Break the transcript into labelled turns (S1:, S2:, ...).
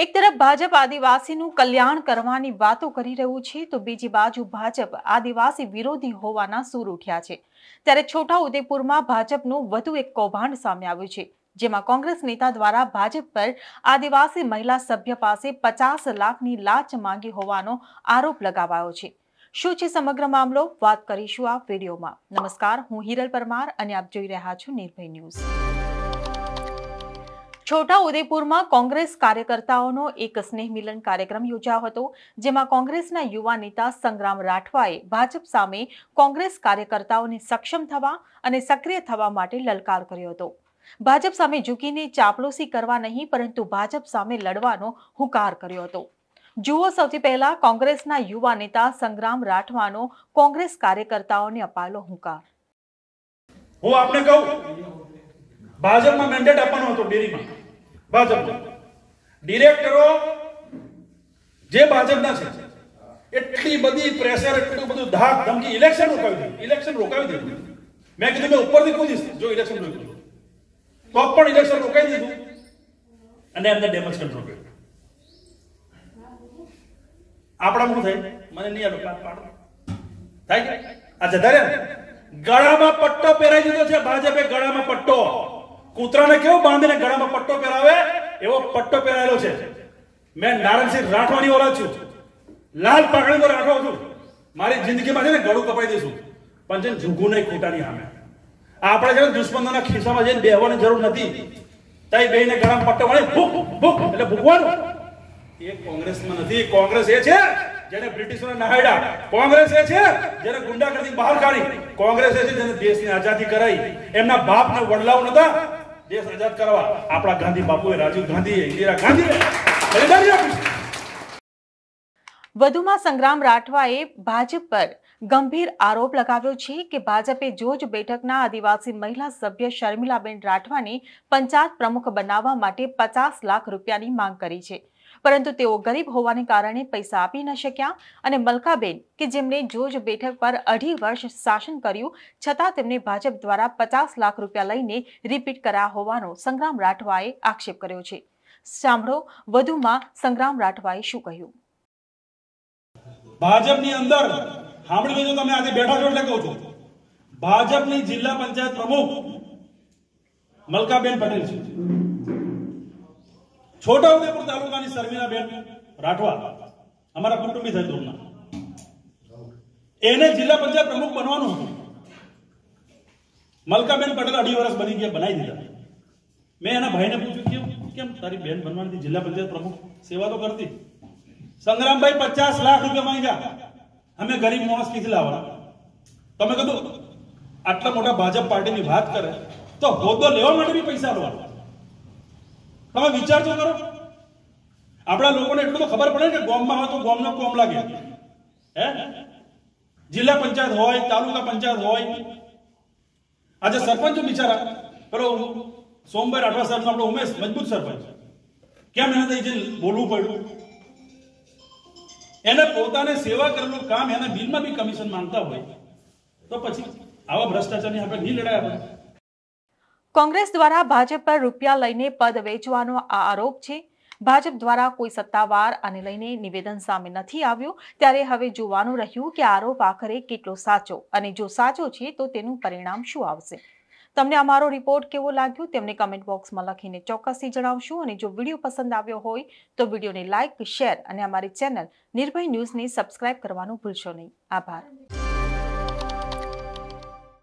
S1: એક તરફ ભાજપ આદિવાસીનું કલ્યાણ કરવાની વાતો કરી રહ્યું છે, તો બીજી બાજુ ભાજપ આદિવાસી વિરોધી હોવાના સૂર ઉઠ્યા છે. ત્યારે છોટા ઉદેપુરમાં ભાજપનું વધુ એક કૌભાંડ સામે આવ્યું છે, જેમાં કોંગ્રેસ નેતા દ્વારા ભાજપ પર આદિવાસી મહિલા સભ્ય પાસે પચાસ લાખની લાંચ માંગી હોવાનો આરોપ લગાવાયો છે. શું છે સમગ્ર મામલો? વાત કરીશું આ વિડીયોમાં. નમસ્કાર, હું હિરલ પરમાર અને આપ જોઈ રહ્યા છો નિર્ભય ન્યૂઝ. છોટા ઉદેપુરમાં કોંગ્રેસ કાર્યકર્તાઓનો એક સ્નેહ મિલન કાર્યક્રમ યોજાયો હતો, જેમાં કોંગ્રેસના યુવા નેતા સંગ્રામ રાઠવાએ ભાજપ સામે કોંગ્રેસ કાર્યકર્તાઓને સક્ષમ થવા અને સક્રિય થવા માટે લલકાર કર્યો હતો. ભાજપ સામે ઝૂકીને ચાપલોસી કરવા નહીં, પરંતુ ભાજપ સામે લડવાનો હુંકાર કર્યો હતો. જુઓ સૌથી પહેલા કોંગ્રેસના યુવા નેતા સંગ્રામ રાઠવાનો કોંગ્રેસ કાર્યકર્તાઓને અપાયેલો હુંકાર.
S2: હું આપને કહું, ભાજપમાં મેન્ડેટ આપવાનો હતો ડેરીમાં. ભાજપમાં ડિરેક્ટરો જે ભાજપના છે, એટલી બધી પ્રેશર એટલું બધું ધાક ધમકી ઇલેક્શન રોકાવી દીધું. ઇલેક્શન રોકાવી દીધું. મેં કીધું મેં ઉપરથી પૂછીશ જો ઇલેક્શન રોક્યું તો. પણ ઇલેક્શન રોકાઈ દીધું. અને એમને ડેમેજ કંટ્રોલ કર્યું. આપણા શું થાય? મને નહીં આવે પાડો. થાય? આ જતા રહ્યા ગળામાં પટ્ટો પહેરાઈ દીધો છે, ભાજપે ગળામાં પટ્ટો. કૂતરાને કેવો બાંધીને ગળામાં પટ્ટો પહેરાવે? એવો પટ્ટો પહેરાયેલો છે. મેં નારાયણસિંહ રાઠવાની ઓલાદ છું. લાલ પાઘડીનો રાઠો છું. મારી જિંદગીમાં છે ને ગળું કપાઈ દઈશું પણ છે ઝૂકવું નહીં ખોટાની સામે. આપણે છે ને દુશ્મનોના ખિસ્સામાં જઈને બેહવાની જરૂર નથી. તઈ બેહીને ગળામાં પટ્ટો મળે ભૂખ ભૂખ, એટલે ભૂખવાનું. એ કોંગ્રેસમાં નથી. કોંગ્રેસ એ છે જેને બ્રિટિશોને નહાડ્યા કોંગ્રેસ એ છે જેને ગુંડાગર્દી બહાર કાઢી. કોંગ્રેસ એ છે જેને દેશની આઝાદી કરાઈ. એમના બાપના વડલાઓ નતા દેશ આઝાદ કરવા. આપણા ગાંધી બાપુએ રાજીવ ગાંધીએ ઇન્દિરા ગાંધીએ
S1: વધુમાં સંગ્રામ રાઠવાએ ભાજપ પર ગંભીર આરોપ લગાવ્યો છે કે ભાજપે જોજ બેઠકના આદિવાસી મહિલા સભ્ય શર્મિલાબેન રાઠવાને પંચાયત પ્રમુખ બનાવવા માટે પચાસ લાખ રૂપિયાની માંગ કરી છે. પરંતુ તેઓ ગરીબ હોવાને કારણે પૈસા આપી ન શક્યા અને મલકાબેન, કે જેમણે જોજ બેઠક પર અઢી વર્ષ શાસન કર્યું, છતાં તેમને ભાજપ દ્વારા પચાસ લાખ રૂપિયા લઈને રિપીટ કર્યા હોવાનો સંગ્રામ રાઠવાએ આક્ષેપ કર્યો છે. સાંભળો વધુમાં સંગ્રામ રાઠવાએ શું કહ્યું.
S2: ભાજપની અંદર, સાંભળી લેજો તમે આજે બેઠા છો એટલે કહું છું. ભાજપની જિલ્લા પંચાયત પ્રમુખ મલકાબેન પટેલ છે. છોટા ઉદેપુર તાલુકાની શર્મિલાબેન રાઠવા. અમારા કુટુંબી થઈ દૂરના એને જિલ્લા પંચાયત પ્રમુખ બનવાનું હતું. મલકાબેન પટેલ અઢી વર્ષ બની ગયા, બનાવી દીધા. મેં એના ભાઈને પૂછ્યું, કેમ કેમ તારી બેન બનવાની જિલ્લા પંચાયત પ્રમુખ સેવા તો કરતી. સંગ્રામભાઈ પચાસ લાખ રૂપિયા માંગ્યા. અમે ગરીબ માણસ ક્યાંથી લાવવાના? તમે કીધું, આટલા મોટા ભાજપ પાર્ટીની વાત કરે, તો હોદ્દો લેવા માટે બી પૈસા આપવાના. તમે વિચાર તો કરો. આપણા લોકોને એટલું તો ખબર પડે કે ગોમમાં હોય તો ગોમનો કોમ લાગે. હે? જિલ્લા પંચાયત હોય, તાલુકા પંચાયત હોય. આજે સરપંચ બિચારા. પેલો સોમભાઈ રાઠવા સાહેબ આપણો ઉમેશ, મજબૂત સરપંચ. કેમ એને થઈ જઈને બોલવું પડ્યું? એને પોતાને સેવા કરેલું કામ એના બિલમાં બી કમિશન માંગતા હોય. તો પછી આવા ભ્રષ્ટાચારની આપણે નહીં લડાય આપણે.
S1: કોંગ્રેસ દ્વારા ભાજપ પર રૂપિયા લઈને પદ વેચવાનો આ આરોપ છે. ભાજપ દ્વારા કોઈ સત્તાવાર આને લઈને નિવેદન સામે નથી આવ્યું. ત્યારે હવે જોવાનું રહ્યું કે આરોપ આખરે કેટલો સાચો અને જો સાચો છે, તો તેનું પરિણામ શું આવશે? તમને અમારો રિપોર્ટ કેવો લાગ્યો? તેમને કમેન્ટ બોક્સમાં લખીને ચોક્કસથી જણાવશું અને જો વીડિયો પસંદ આવ્યો હોય, તો વિડીયોને લાઇક શેર અને અમારી ચેનલ નિર્ભય ન્યૂઝને સબસ્ક્રાઇબ કરવાનું ભૂલશો નહીં. આભાર.